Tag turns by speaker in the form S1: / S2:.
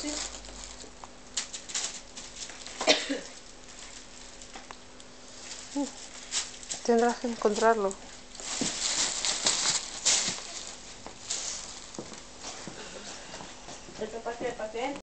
S1: Sí. Tendrás que encontrarlo.
S2: ¿Esto para qué? ¿Para qué?